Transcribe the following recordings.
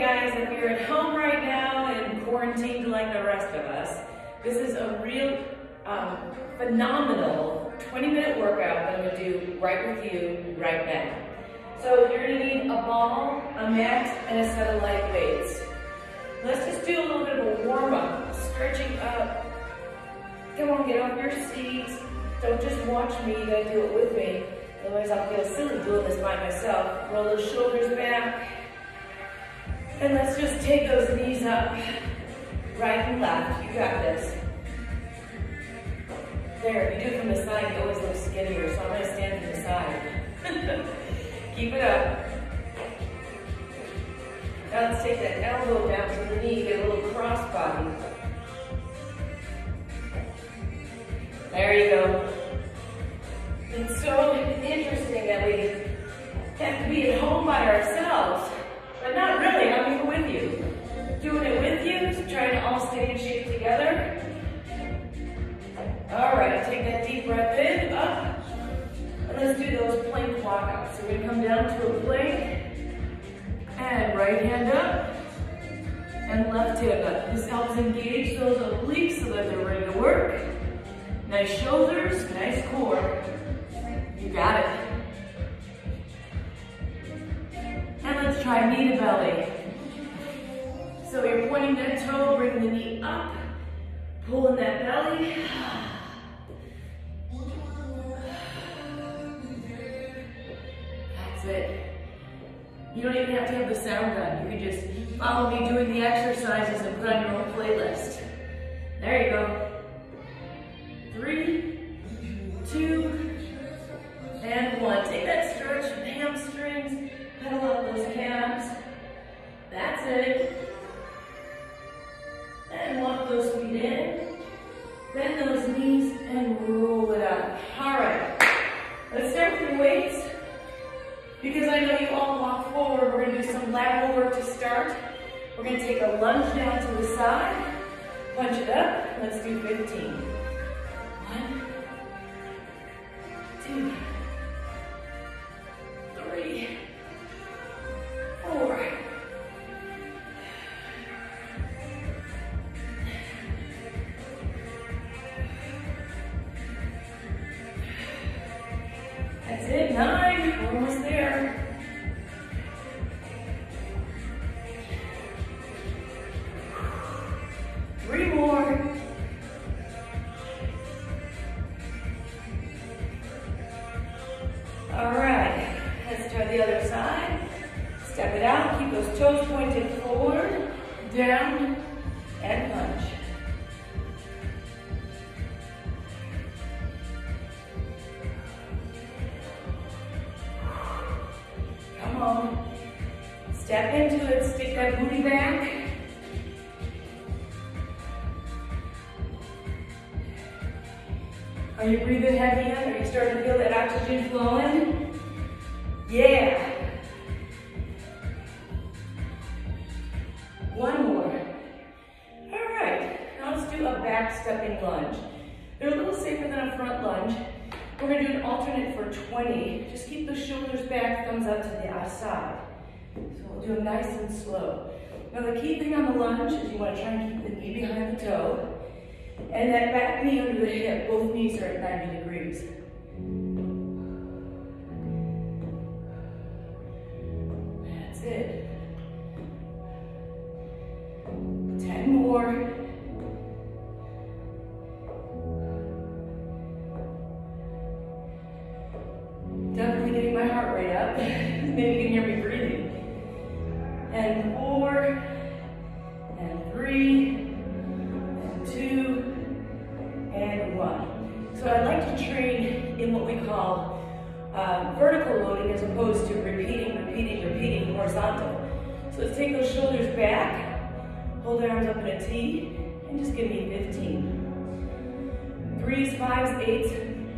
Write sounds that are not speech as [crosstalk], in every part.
guys, if you're at home right now and quarantined like the rest of us, this is a real um, phenomenal 20 minute workout that I'm gonna do right with you right now. So you're gonna need a ball, a mat, and a set of light weights. Let's just do a little bit of a warm up, stretching up. Come on, get off your seats. Don't just watch me, you gotta do it with me. Otherwise I'll feel silly doing this by myself. Roll those shoulders back. And let's just take those knees up, right and left. You got this. There, if you do it from the side, you always look skinnier, so I'm gonna stand from the side. [laughs] Keep it up. Now let's take that elbow down to the knee, get a little cross body. There you go. It's so interesting that we have to be at home by ourselves, but not really, trying to all stay in shape together. All right, take that deep breath in, up, and let's do those plank walkouts. So we're gonna come down to a plank, and right hand up, and left hand up. This helps engage those obliques so that they're ready to work. Nice shoulders, nice core. You got it. And let's try knee to belly. So you're pointing that toe, bring the knee up, pulling that belly. That's it. You don't even have to have the sound on. You can just follow me doing the exercises and put on your own playlist. There you go. Three, two, and one. Take that stretch, hamstrings, it, nine, almost there. Are you breathing heavy yet? Are you starting to feel that oxygen flowing? Yeah. One more. All right, now let's do a back stepping lunge. They're a little safer than a front lunge. We're gonna do an alternate for 20. Just keep the shoulders back, thumbs up to the outside. So we'll do them nice and slow. Now the key thing on the lunge is you wanna try and keep the knee behind the toe. And that back knee under the hip, both knees are at 90 degrees. That's it. 10 more.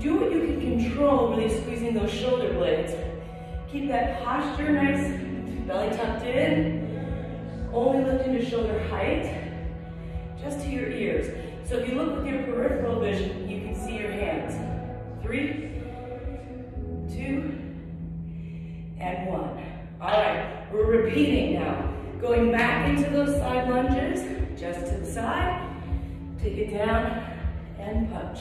Do what you can control, really squeezing those shoulder blades. Keep that posture nice, belly tucked in, only lifting to shoulder height, just to your ears. So if you look with your peripheral vision, you can see your hands. Three, two, and one. All right, we're repeating now. Going back into those side lunges, just to the side. Take it down and punch.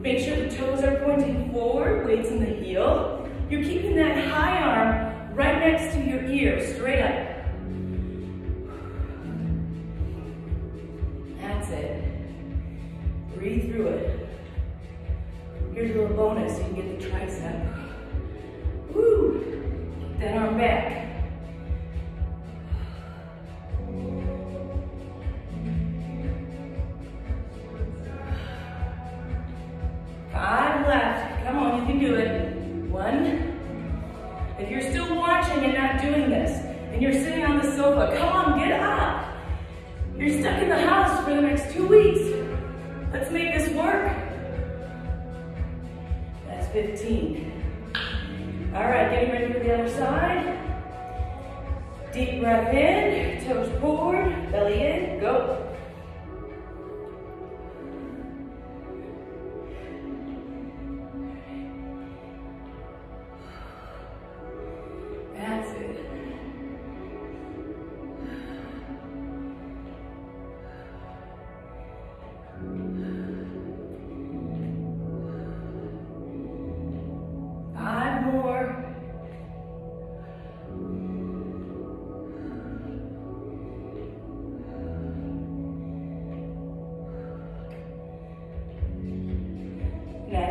Make sure the toes are pointing forward, weights in the heel. You're keeping that high arm right next to your ear, straight up. That's it. Breathe through it. Here's a little bonus, you can get the tricep. Woo! Get that arm back. Side. Deep breath in, toes forward,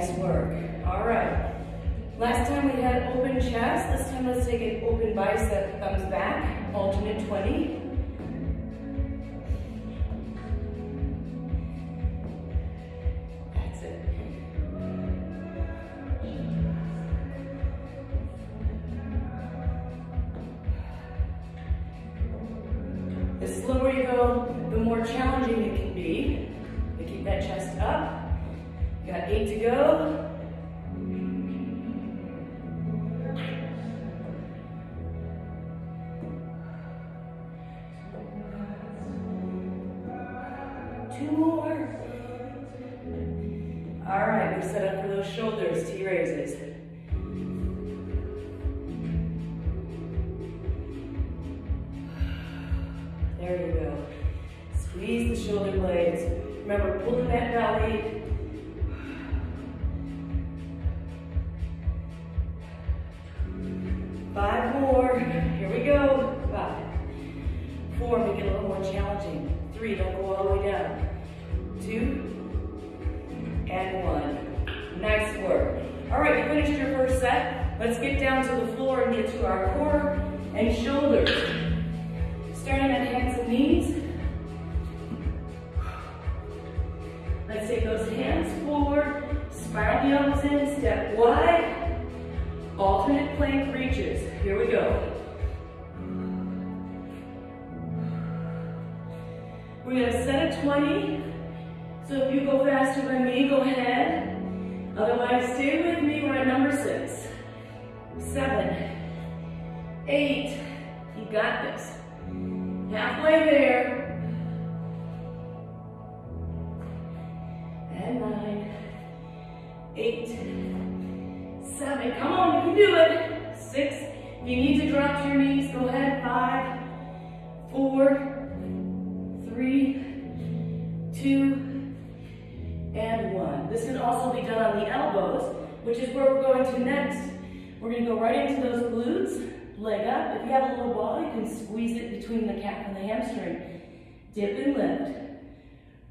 Nice work. All right. Last time we had open chest. This time let's take an open bicep, thumbs back, alternate 20. Two more. All right, we set up for those shoulders, T raises. There you go. Squeeze the shoulder blades. Remember, pulling that belly. Floor and get to our core and shoulders. Starting at hands and knees. Let's take those hands forward, spiral the elbows in, step wide, alternate plank reaches. Here we go. We're gonna set a 20. So if you go faster than me, go ahead. Otherwise, stay with me. We're at number six, seven, eight. You got this. Halfway there. And nine, eight, seven. Come on, you can do it. Six. You need to drop to your knees, go ahead. Five, four, three, two, and one. This can also be done on the elbows, which is where we're going to next. We're gonna go right into those glutes, leg up. If you have a little ball, you can squeeze it between the calf and the hamstring. Dip and lift.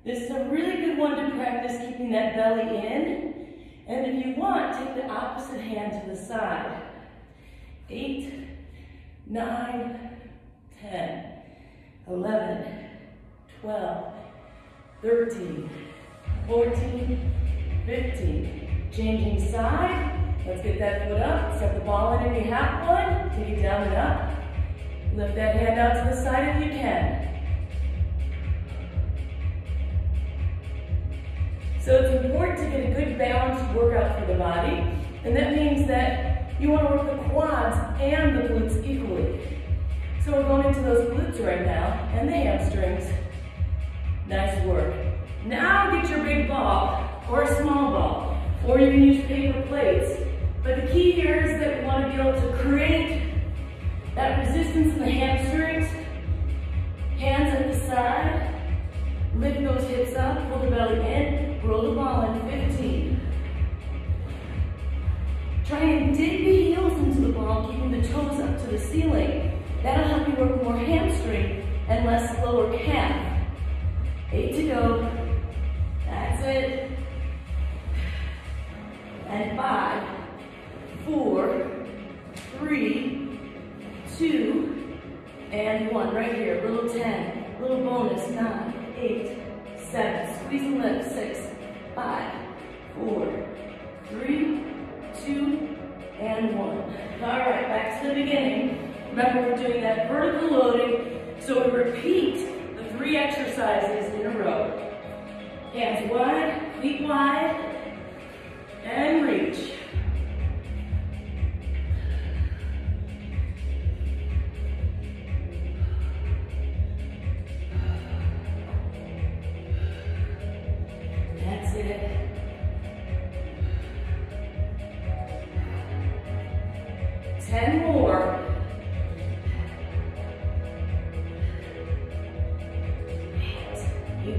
This is a really good one to practice keeping that belly in. And if you want, take the opposite hand to the side. Eight, nine, 10, 11, 12, 13, 14, 15. Changing side. Let's get that foot up. Set the ball in if you have one. Take it down and up. Lift that hand out to the side if you can. So it's important to get a good balanced workout for the body. And that means that you want to work the quads and the glutes equally. So we're going into those glutes right now and the hamstrings. Nice work. Now get your big ball or a small ball, or you can use paper plates. But the key here is that we want to be able to create that resistance in the hamstrings Remember, we're doing that vertical loading, so we repeat the three exercises in a row. Hands wide, feet wide, You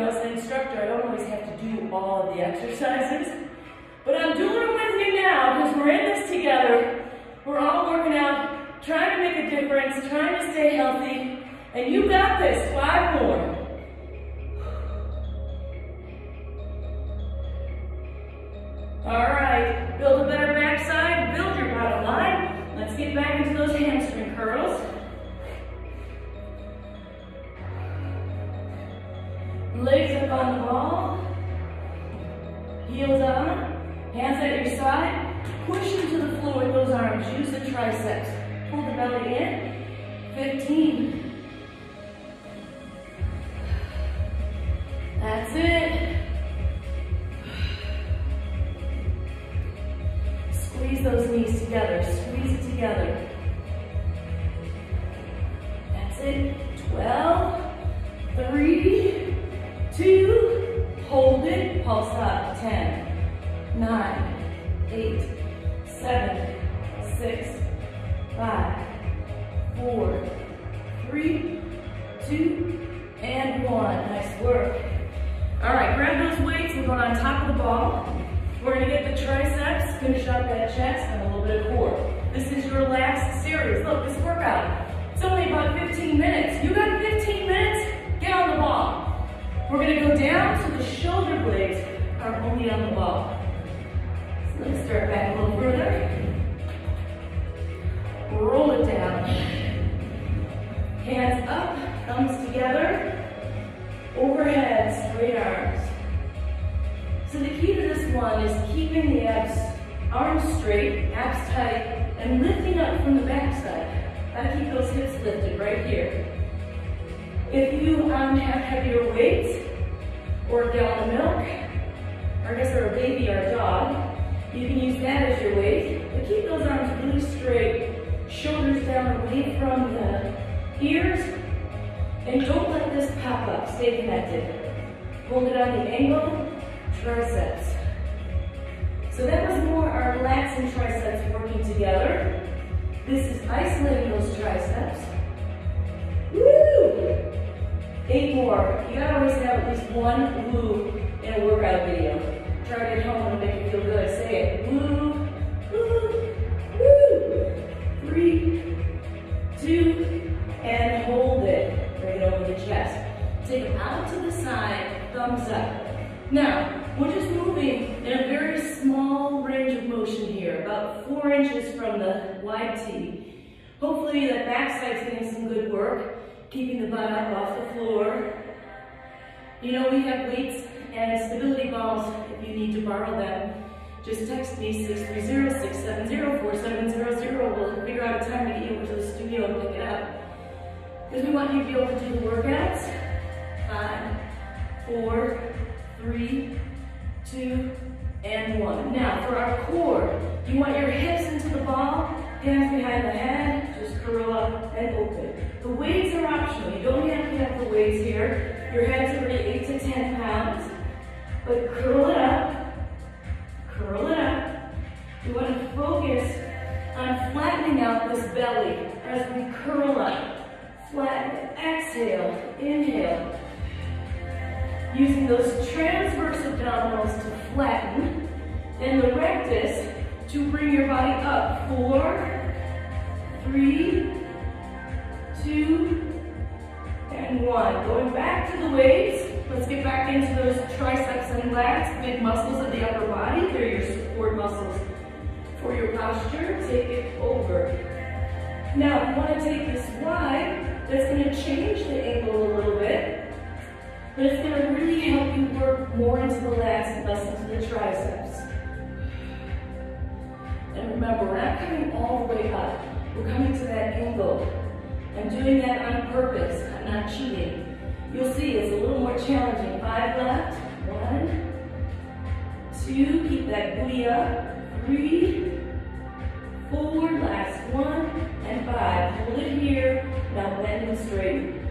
know, as an instructor, I don't always have to do all of the exercises, but I'm doing it with you now because we're in this together. We're all working out, trying to make a difference, trying to stay healthy, and you got this. Five more. All right, two, hold it, pulse up, 10, 9, 8, 7, 6, 5, 4, 3, 2, and 1. Nice work. All right, grab those weights, we're going on top of the ball. We're gonna get the triceps, finish up that chest, and a little bit of core. This is your last series. Look, this workout, it's only about 15 minutes. You got 15 minutes? Get on the ball. We're going to go down so the shoulder blades are only on the ball. So let's start back a little further. Roll it down. Hands up, thumbs together. Overhead, straight arms. So the key to this one is keeping the abs, arms straight, abs tight, and lifting up from the backside. Gotta keep those hips lifted right here. If you um, have heavier weights, or a gallon of milk, or I guess or a baby or a dog, you can use that as your weight. But keep those arms really straight, shoulders down away from the ears, and don't let this pop up. Stay connected. Hold it on the angle, triceps. So that was more our lats and triceps working together. This is isolating those triceps. Eight more. You gotta always have at least one woo in a workout video. Try it at home and make it feel good. Say it. Woo, butt up off the floor. You know, we have weights and stability balls if you need to borrow them. Just text me 630-670-4700. We'll figure out a time to get you over to the studio and pick it up. Because we want you to be able to do the workouts. Five, four, three, two, and one. Now, for our core, you want your hips into the ball, hands behind the head, just curl up and open. The weights are optional. You don't have to have the weights here. Your head's already 8 to 10 pounds. But curl it up, curl it up. You want to focus on flattening out this belly as we curl up. Flatten, exhale, inhale. Using those transverse abdominals to flatten, and the rectus to bring your body up. Four, three, two, and one. Going back to the weights. Let's get back into those triceps and lats, big muscles of the upper body. They're your support muscles for your posture. Take it over. Now, you want to take this wide, that's going to change the angle a little bit. But it's going to really help you work more into the lats and less into the triceps. And remember, we're not coming all the way up. We're coming to that angle. I'm doing that on purpose. I'm not cheating. You'll see it's a little more challenging. Five left. One, two, keep that booty up. Three, four, last one, and five. Hold it here. Now bend and straighten.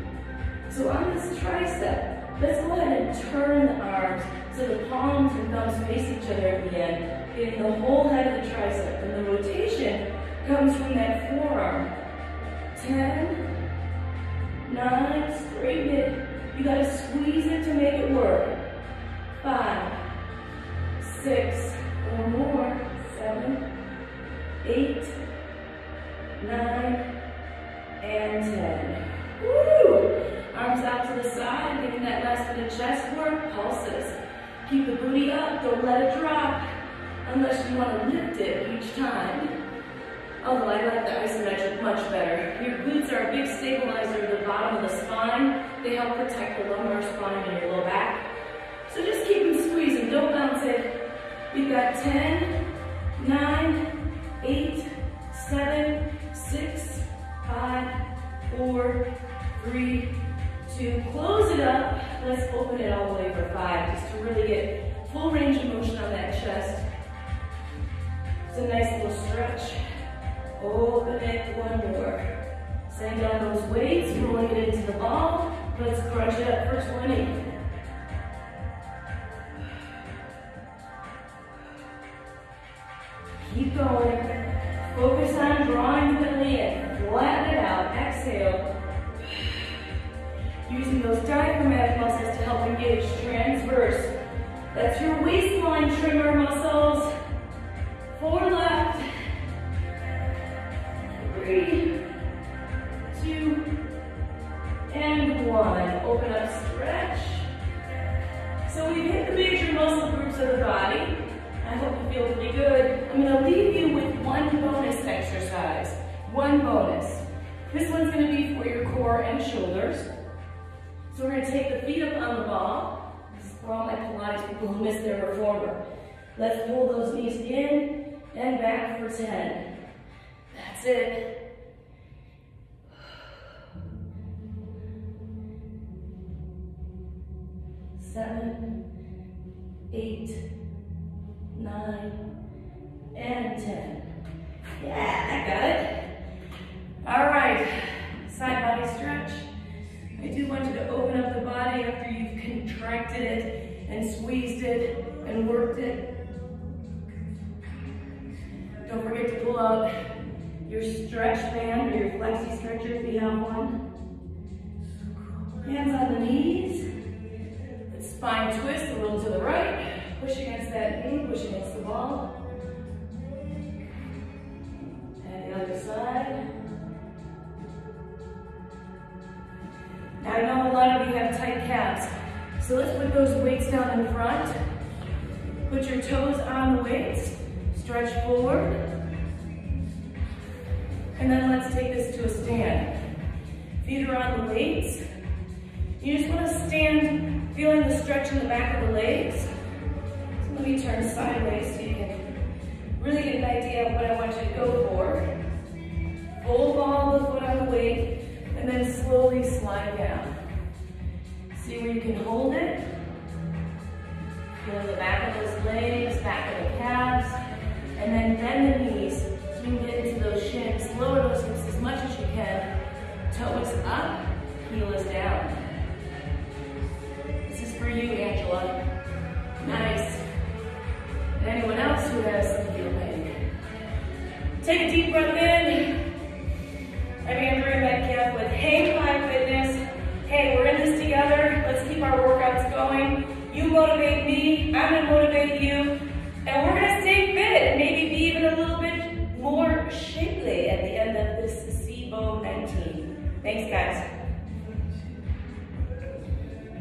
So on this tricep, let's go ahead and turn the arms so the palms and thumbs face each other at the end, getting the whole head of the tricep. And the rotation comes from that forearm. Ten, nine, straighten it, you gotta squeeze it 10, 9, 8, 7, 6, 5, 4, 3, 2. Close it up. Let's open it all the way for 5, just to really get full range of motion on that chest. It's a nice little stretch. Open it one more. Send down those weights, rolling it into the ball. Let's crunch it up for 20. Drawing the belly in. Flatten it out. Exhale. Using those diaphragmatic muscles to help engage transverse. That's your waistline trimmer muscles. Seven, eight, nine, and ten. Yeah, I got it. All right, side body stretch. I do want you to open up the body after you've contracted it and squeezed it and worked it. Don't forget to pull out your stretch band or your flexi stretcher if you have one. Hands on the knees. Spine twist a little to the right. Push against that knee, push against the wall. And the other side. Now I know a lot of you have tight calves. So let's put those weights down in front. Put your toes on the weights. Stretch forward. And then let's take this to a stand. Feet are on the weights. You just want to stand feeling the stretch in the back of the legs. So let me turn sideways so you can really get an idea of what I want you to go for. Full ball the foot on the weight, and then slowly slide down. See where you can hold it. Feel the back of those legs, back of the calves, and then bend the knees get into those shins. Lower those hips as much as you can. Toes up, Take a deep breath in. I'm Andrea Metcalf with Hang 5 Fitness. Hey, we're in this together. Let's keep our workouts going. You motivate me, I'm gonna motivate you,